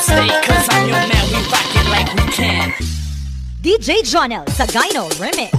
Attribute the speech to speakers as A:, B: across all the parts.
A: stay,
B: cause I'm your
C: man, we rock it like we can.
D: DJ Jonel Sagayno Remix.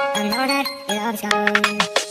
B: I know that love is gone.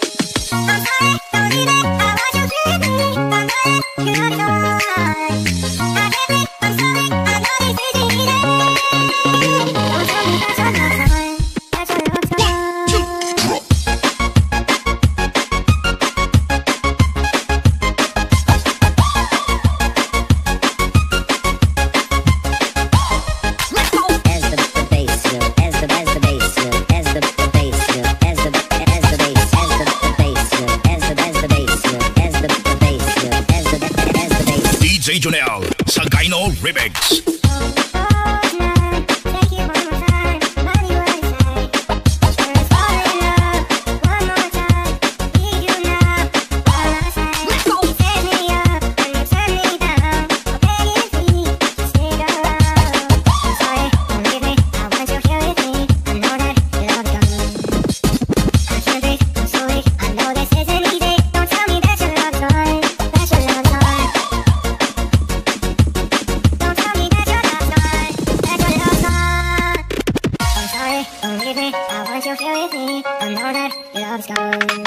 B: That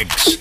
B: Legs.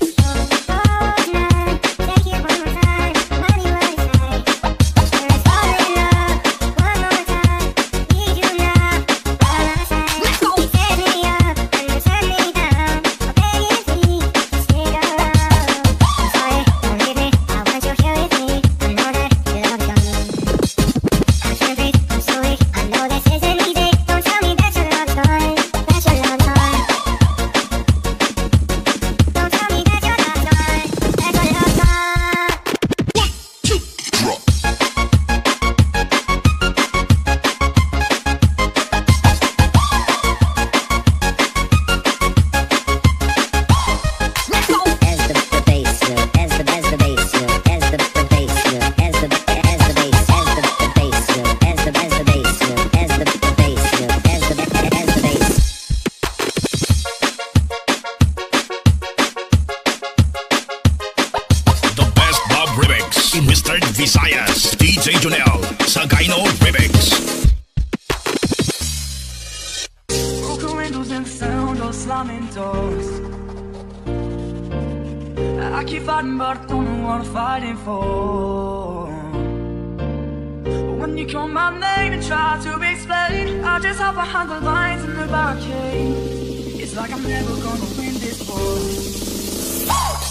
B: fighting, but I don't know
E: what I'm fighting for. When you call my name and try to explain, I just hop behind the lines in the barricade. It's like I'm never gonna win this war.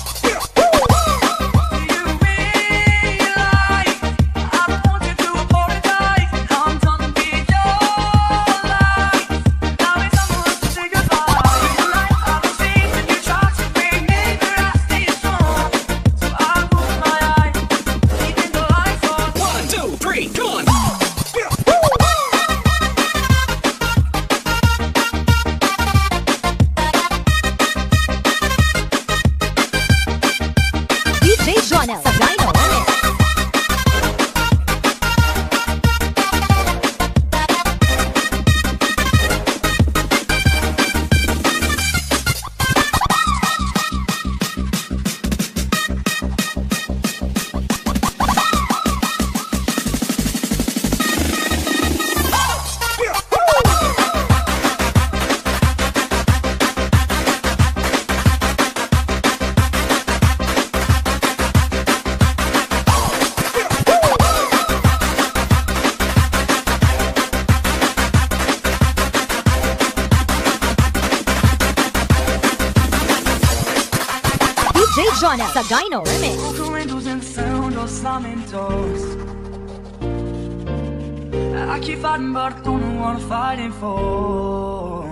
B: Jonas, a dino remix.
E: Corcorandos and sound lamentos. I keep fighting, but I don't know what I'm fighting for.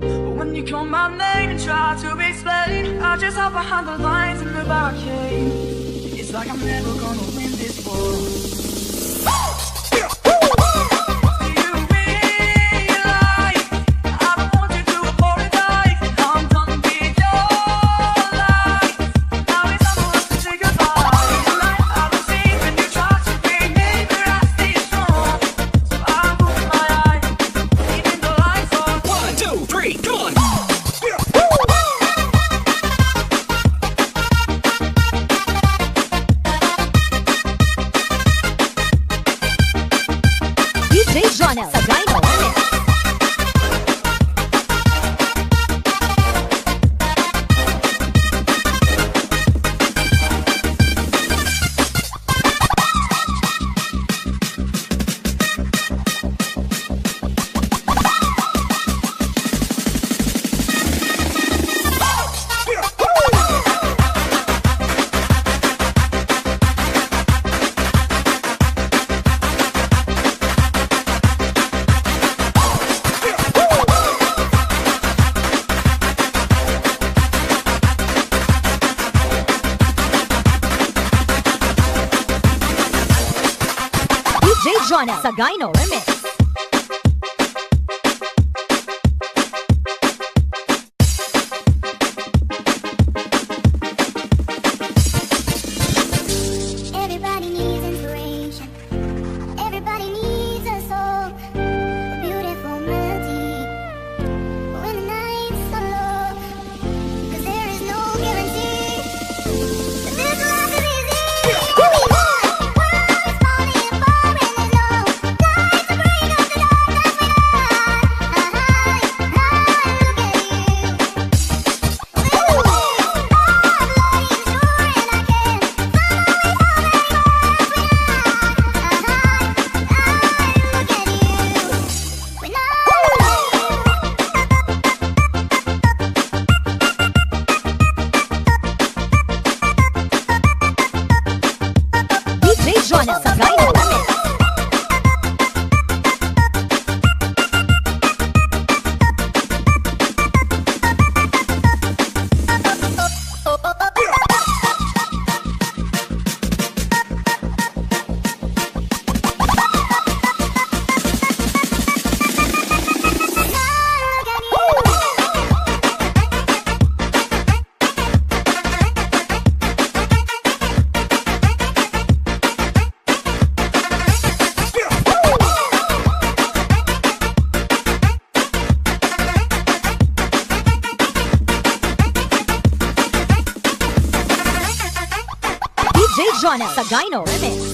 E: But when you call my name and try to explain, I just hop behind the lines in the barricade. It's like I'm never gonna win this war. on it.
B: Sagay. Jonel Sagayno Remix.